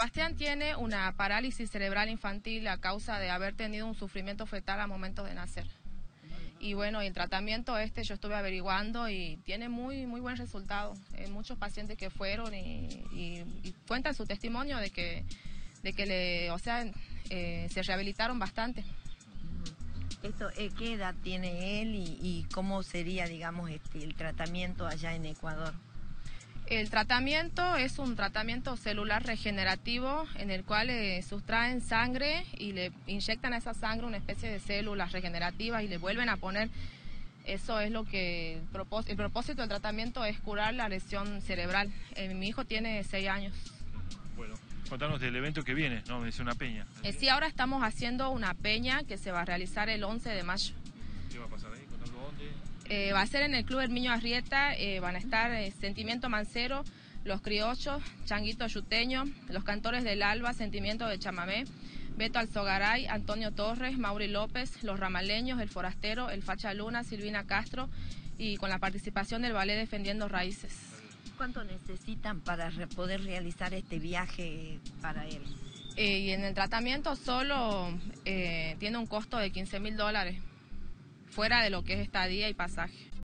Sebastián tiene una parálisis cerebral infantil a causa de haber tenido un sufrimiento fetal a momento de nacer. Y bueno, el tratamiento este yo estuve averiguando y tiene muy muy buen resultado. Hay muchos pacientes que fueron y, cuentan su testimonio de que, de que le, o sea, eh, se rehabilitaron bastante. Esto, eh, ¿Qué edad tiene él y, cómo sería, digamos, este, el tratamiento allá en Ecuador? El tratamiento es un tratamiento celular regenerativo en el cual le sustraen sangre y le inyectan a esa sangre una especie de células regenerativas y le vuelven a poner. Eso es lo que el propósito, del tratamiento es curar la lesión cerebral. Eh, mi hijo tiene seis años. Bueno, contanos del evento que viene, ¿no? Me dice una peña. Eh, sí, ahora estamos haciendo una peña que se va a realizar el 11 de mayo. ¿Qué va a pasar ahí? Eh, va a ser en el Club Hermiño Arrieta, eh, van a estar eh, Sentimiento Mancero, Los Criochos, Changuito Yuteño, Los Cantores del Alba, Sentimiento de Chamamé, Beto Alzogaray, Antonio Torres, Mauri López, Los Ramaleños, El Forastero, El Facha Luna, Silvina Castro y con la participación del ballet Defendiendo Raíces. ¿Cuánto necesitan para poder realizar este viaje para él? y en el tratamiento solo tiene un costo de 15 mil dólares fuera de lo que es estadía y pasaje.